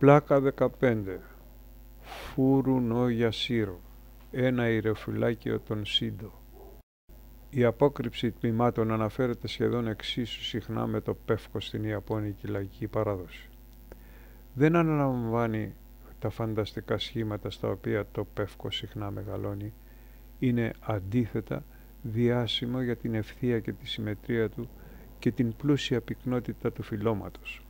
Πλάκα 15 Φούρου νο Γιασίρο Ένα ηρεφυλάκιο των Σύντο η απόκρυψη τμήματων αναφέρεται σχεδόν εξίσου συχνά με το πεύκο στην Ιαπώνικη λαϊκή παράδοση. Δεν αναλαμβάνει τα φανταστικά σχήματα στα οποία το πεύκο συχνά μεγαλώνει. Είναι αντίθετα διάσημο για την ευθεία και τη συμμετρία του και την πλούσια πυκνότητα του φυλώματος.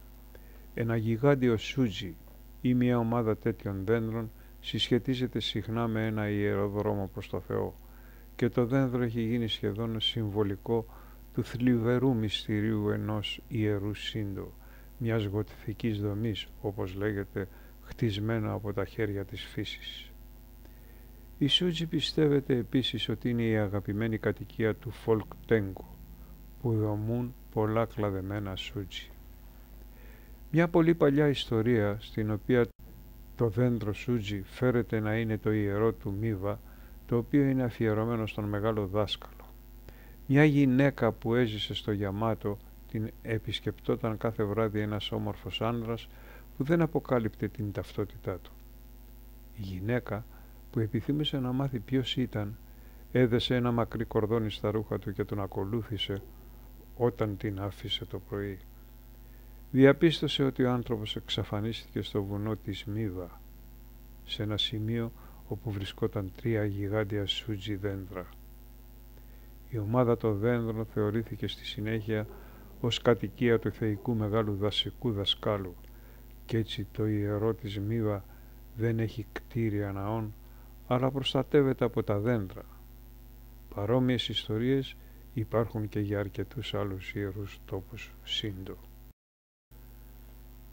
Ένα γιγάντιο σούτζι ή μια ομάδα τέτοιων δέντρων συσχετίζεται συχνά με ένα ιερό δρόμο προς το Θεό και το δέντρο έχει γίνει σχεδόν συμβολικό του θλιβερού μυστηρίου ενός ιερού σύντο, μιας γοτθικής δομής, όπως λέγεται, χτισμένα από τα χέρια της φύσης. Η Σούτζη πιστεύεται επίσης ότι είναι η αγαπημένη κατοικία του Φολκ Τέγκο, που δομούν πολλά κλαδεμένα Σούτζη. Μια πολύ παλιά ιστορία στην οποία το δέντρο Σούτζη φέρεται να είναι το ιερό του Μίβα το οποίο είναι αφιερωμένο στον μεγάλο δάσκαλο. Μια γυναίκα που έζησε στο Γιαμάτο την επισκεπτόταν κάθε βράδυ ένας όμορφος άνδρας που δεν αποκάλυπτε την ταυτότητά του. Η γυναίκα που επιθύμησε να μάθει ποιος ήταν έδεσε ένα μακρύ κορδόνι στα ρούχα του και τον ακολούθησε όταν την άφησε το πρωί. Διαπίστωσε ότι ο άνθρωπος εξαφανίστηκε στο βουνό της Μίδα, σε ένα σημείο όπου βρισκόταν τρία γιγάντια σούτζι δέντρα. Η ομάδα των δέντρων θεωρήθηκε στη συνέχεια ως κατοικία του θεϊκού μεγάλου δασικού δασκάλου και έτσι το ιερό της Μύβα δεν έχει κτίρια ναών αλλά προστατεύεται από τα δέντρα. Παρόμοιες ιστορίες υπάρχουν και για αρκετούς άλλους ιερούς τόπους σύντο.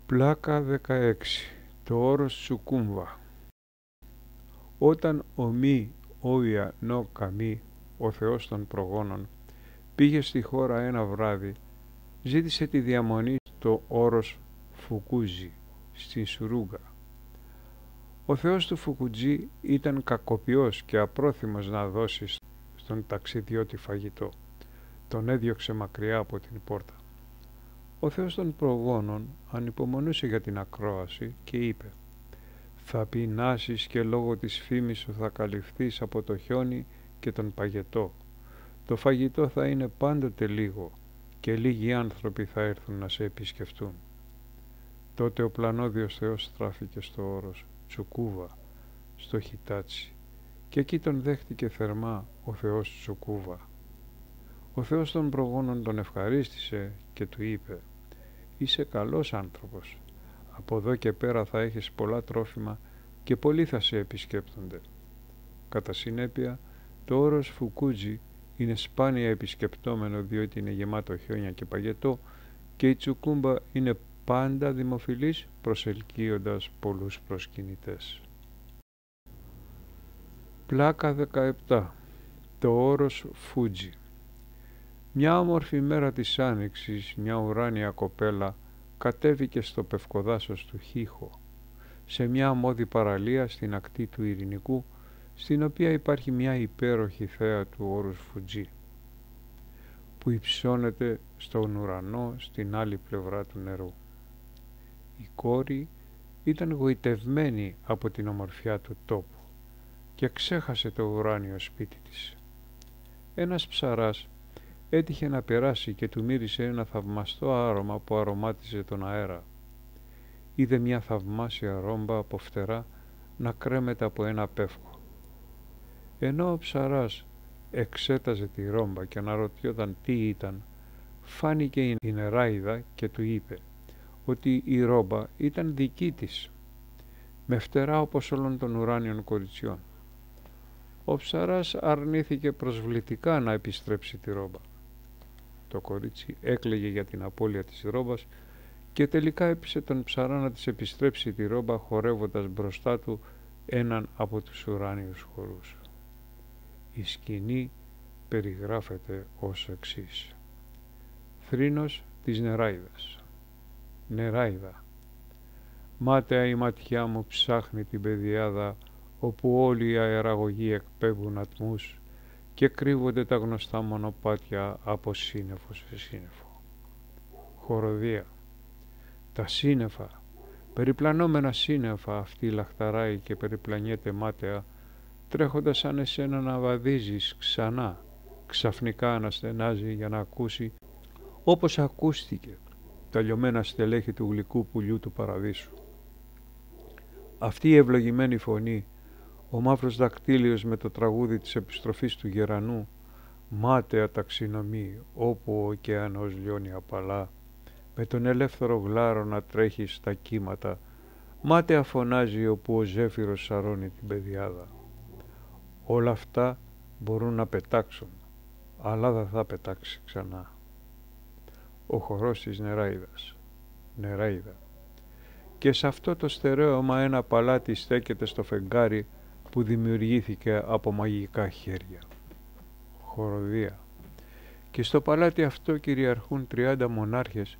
Πλάκα 16. Το όρος Τσουκούμβα όταν ο μη όια νο καμί, ο Θεός των προγόνων, πήγε στη χώρα ένα βράδυ, ζήτησε τη διαμονή στο όρος Φουκούζι, στη Σουρούγκα. Ο Θεός του Φουκουτζή ήταν κακοποιός και απρόθυμος να δώσει στον ταξιδιώτη φαγητό. Τον έδιωξε μακριά από την πόρτα. Ο Θεός των προγόνων ανυπομονούσε για την ακρόαση και είπε θα πεινάσεις και λόγω της φήμης σου θα καλυφθείς από το χιόνι και τον παγετό. Το φαγητό θα είναι πάντοτε λίγο και λίγοι άνθρωποι θα έρθουν να σε επισκεφτούν. Τότε ο πλανόδιος Θεός στράφηκε στο όρος Τσουκούβα, στο Χιτάτσι και εκεί τον δέχτηκε θερμά ο Θεός Τσουκούβα. Ο Θεός των προγόνων τον ευχαρίστησε και του είπε «Είσαι καλός άνθρωπος, από εδώ και πέρα θα έχεις πολλά τρόφιμα και πολλοί θα σε επισκέπτονται. Κατά συνέπεια, το όρος Φουκούτζι είναι σπάνια επισκεπτόμενο διότι είναι γεμάτο χιόνια και παγετό και η Τσουκούμπα είναι πάντα δημοφιλής προσελκύοντας πολλούς προσκυνητές. Πλάκα 17. Το όρος Φούτζι Μια όμορφη μέρα της Άνοιξης, μια ουράνια κοπέλα κατέβηκε στο πευκοδάσος του Χίχο, σε μια αμμώδη παραλία στην ακτή του Ειρηνικού, στην οποία υπάρχει μια υπέροχη θέα του όρους Φουτζή, που υψώνεται στον ουρανό στην άλλη πλευρά του νερού. Η κόρη ήταν γοητευμένη από την ομορφιά του τόπου και ξέχασε το ουράνιο σπίτι της. Ένας ψαράς έτυχε να περάσει και του μύρισε ένα θαυμαστό άρωμα που αρωμάτιζε τον αέρα. Είδε μια θαυμάσια ρόμπα από φτερά να κρέμεται από ένα πεύκο. Ενώ ο ψαράς εξέταζε τη ρόμπα και αναρωτιόταν τι ήταν, φάνηκε η νεράιδα και του είπε ότι η ρόμπα ήταν δική της, με φτερά όπως όλων των ουράνιων κοριτσιών. Ο ψαράς αρνήθηκε προσβλητικά να επιστρέψει τη ρόμπα. Το κορίτσι έκλαιγε για την απώλεια της ρόμπας και τελικά έπεισε τον ψαρά να της επιστρέψει τη ρόμπα χορεύοντας μπροστά του έναν από τους ουράνιους χορούς. Η σκηνή περιγράφεται ως εξής. Θρήνος της νεράιδας. Νεράιδα. Μάταια η ματιά μου ψάχνει την παιδιάδα όπου όλοι οι αεραγωγοί εκπέμπουν ατμούς και κρύβονται τα γνωστά μονοπάτια από σύννεφο σε σύννεφο. Χοροδία. Τα σύννεφα, Περιπλανόμενα σύννεφα αυτή λαχταράει και περιπλανιέται μάταια, τρέχοντας σαν εσένα να βαδίζεις ξανά, ξαφνικά αναστενάζει για να ακούσει όπως ακούστηκε τα λιωμένα στελέχη του γλυκού πουλιού του παραδείσου. Αυτή η ευλογημένη φωνή, ο μαύρος δακτύλιος με το τραγούδι της επιστροφής του γερανού, μάταια ταξινομεί όπου ο ωκεανός λιώνει απαλά, με τον ελεύθερο γλάρο να τρέχει στα κύματα, μάταια φωνάζει όπου ο ζέφυρος σαρώνει την πεδιάδα. Όλα αυτά μπορούν να πετάξουν, αλλά δεν θα πετάξει ξανά. Ο χορός της Νεράιδας. Νεράιδα. Και σε αυτό το στερέωμα ένα παλάτι στέκεται στο φεγγάρι που δημιουργήθηκε από μαγικά χέρια. Χοροδία. Και στο παλάτι αυτό κυριαρχούν 30 μονάρχες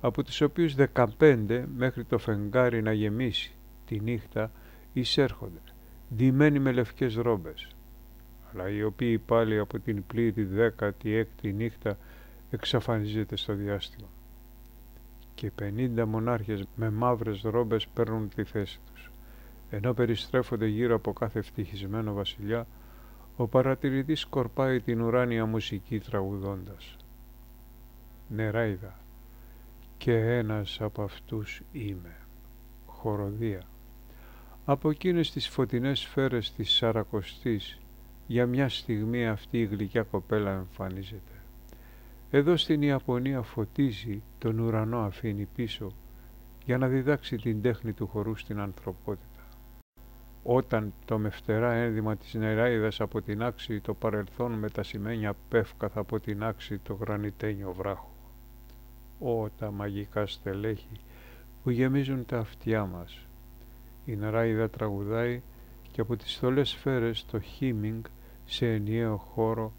από τους οποίους 15 μέχρι το φεγγάρι να γεμίσει τη νύχτα εισέρχονται, ντυμένοι με λευκές ρόμπες, αλλά οι οποίοι πάλι από την πλήρη δέκατη έκτη νύχτα εξαφανίζεται στο διάστημα και 50 μονάρχες με μαύρες ρόμπες παίρνουν τη θέση τους. Ενώ περιστρέφονται γύρω από κάθε ευτυχισμένο βασιλιά, ο παρατηρητής σκορπάει την ουράνια μουσική τραγουδώντας. Νεράιδα, και ένας από αυτούς είμαι. Χοροδία. Από εκείνες τις φωτεινές σφαίρες της Σαρακοστής για μια στιγμή αυτή η γλυκιά κοπέλα εμφανίζεται. Εδώ στην Ιαπωνία φωτίζει, τον ουρανό αφήνει πίσω για να διδάξει την τέχνη του χορού στην ανθρωπότητα. Όταν το μευτερά ένδυμα της νεράιδας από την άξη το παρελθόν με τα σημαίνια πεύκαθ από την άξη το γρανιτένιο βράχο ό, τα μαγικά στελέχη που γεμίζουν τα αυτιά μας. Η νεράιδα τραγουδάει και από τις θολές σφαίρες το χίμινγκ σε ενιαίο χώρο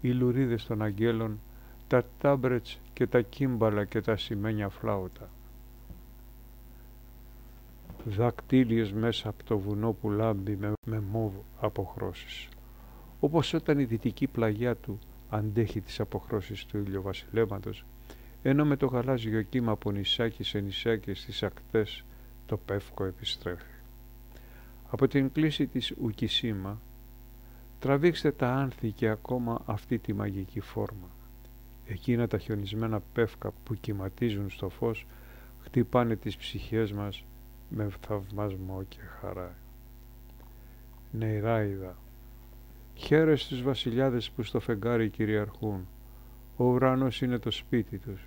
οι λουρίδες των αγγέλων, τα τάμπρετς και τα κύμπαλα και τα σημαίνια φλάουτα. Δακτύλιες μέσα από το βουνό που λάμπει με, με μόβ αποχρώσεις. Όπως όταν η δυτική πλαγιά του αντέχει τις αποχρώσεις του ηλιοβασιλέματος ενώ με το γαλάζιο κύμα από νησάκι σε νησάκι στις ακτές το πεύκο επιστρέφει. Από την κλίση της Ουκισίμα τραβήξτε τα άνθη και ακόμα αυτή τη μαγική φόρμα. Εκείνα τα χιονισμένα πεύκα που κυματίζουν στο φως χτυπάνε τις ψυχές μας με θαυμασμό και χαρά. Νεϊράιδα, χαίρε στους βασιλιάδες που στο φεγγάρι κυριαρχούν. Ο ουρανός είναι το σπίτι τους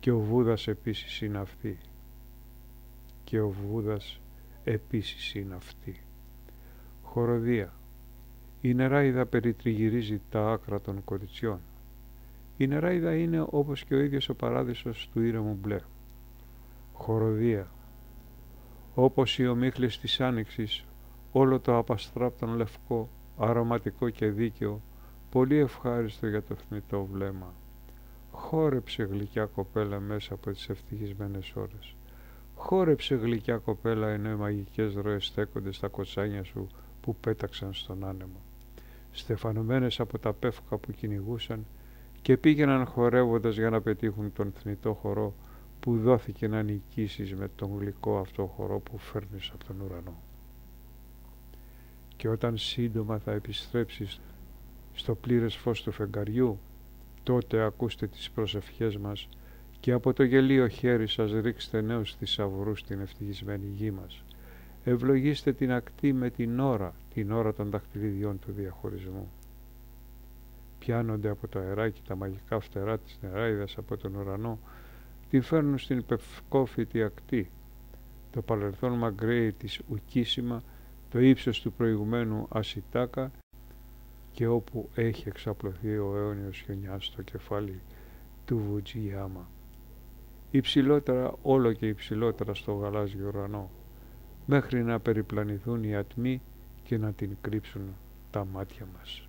και ο Βούδας επίσης είναι αυτή. Και ο Βούδας επίσης είναι αυτή. Χοροδία. Η νεράιδα περιτριγυρίζει τα άκρα των κοριτσιών. Η νεράιδα είναι όπως και ο ίδιος ο παράδεισος του ήρεμου μπλε. Χοροδία. Όπως οι ομίχλες της άνοιξης, όλο το απαστράπτον λευκό, αρωματικό και δίκαιο, πολύ ευχάριστο για το θνητό βλέμμα. Χόρεψε γλυκιά κοπέλα μέσα από τις ευτυχισμένες ώρες. Χόρεψε γλυκιά κοπέλα ενώ οι μαγικές ροές στέκονται στα κοτσάνια σου που πέταξαν στον άνεμο. Στεφανωμένες από τα πεύκα που κυνηγούσαν και πήγαιναν χορεύοντας για να πετύχουν τον θνητό χορό που δόθηκε να νικήσεις με τον γλυκό αυτό χορό που φέρνεις από τον ουρανό. Και όταν σύντομα θα επιστρέψεις στο πλήρες φως του φεγγαριού τότε ακούστε τις προσευχές μας και από το γελίο χέρι σας ρίξτε νέους θησαυρούς στην ευτυχισμένη γη μας. Ευλογήστε την ακτή με την ώρα, την ώρα των δαχτυλιδιών του διαχωρισμού. Πιάνονται από το αεράκι τα μαγικά φτερά της νεράιδας από τον ουρανό, την φέρνουν στην πευκόφητη ακτή. Το παρελθόν μαγκρέει της ουκίσιμα, το ύψος του προηγουμένου ασιτάκα και όπου έχει εξαπλωθεί ο αιώνιος χιονιάς στο κεφάλι του Βουτζιάμα. Υψηλότερα, όλο και υψηλότερα στο γαλάζιο ουρανό, μέχρι να περιπλανηθούν οι ατμοί και να την κρύψουν τα μάτια μας.